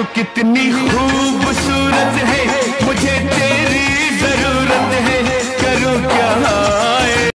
तू कितनी खूब